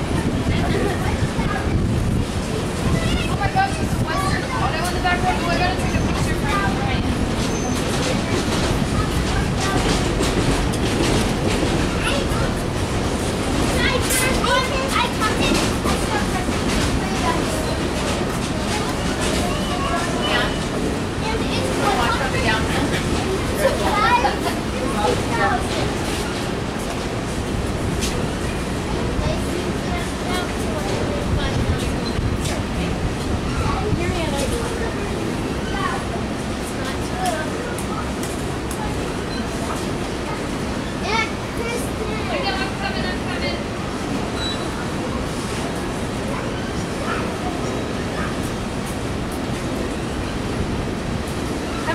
Bye.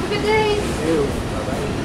Have good day.